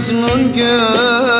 Mecnun gör